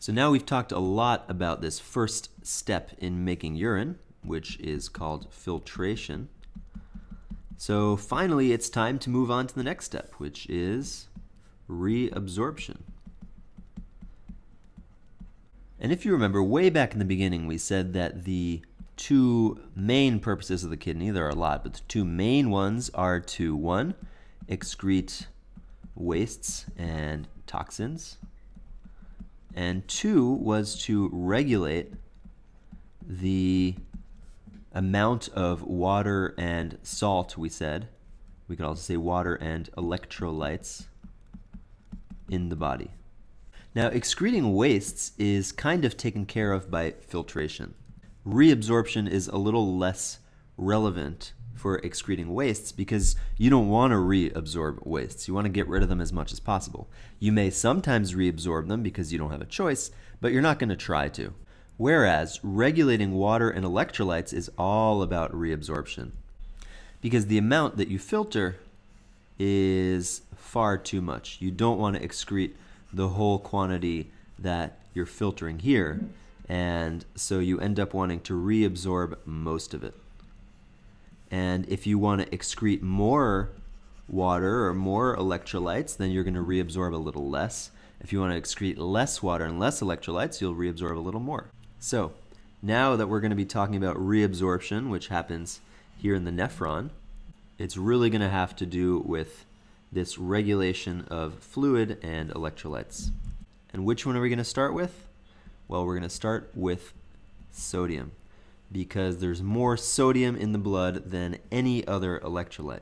So now we've talked a lot about this first step in making urine, which is called filtration. So finally, it's time to move on to the next step, which is reabsorption. And if you remember, way back in the beginning, we said that the two main purposes of the kidney, there are a lot, but the two main ones are to one, excrete wastes and toxins, and two was to regulate the amount of water and salt, we said. We could also say water and electrolytes in the body. Now, excreting wastes is kind of taken care of by filtration. Reabsorption is a little less relevant for excreting wastes because you don't want to reabsorb wastes. You want to get rid of them as much as possible. You may sometimes reabsorb them because you don't have a choice, but you're not going to try to. Whereas regulating water and electrolytes is all about reabsorption because the amount that you filter is far too much. You don't want to excrete the whole quantity that you're filtering here, and so you end up wanting to reabsorb most of it. And if you want to excrete more water or more electrolytes, then you're going to reabsorb a little less. If you want to excrete less water and less electrolytes, you'll reabsorb a little more. So now that we're going to be talking about reabsorption, which happens here in the nephron, it's really going to have to do with this regulation of fluid and electrolytes. And which one are we going to start with? Well, we're going to start with sodium because there's more sodium in the blood than any other electrolyte.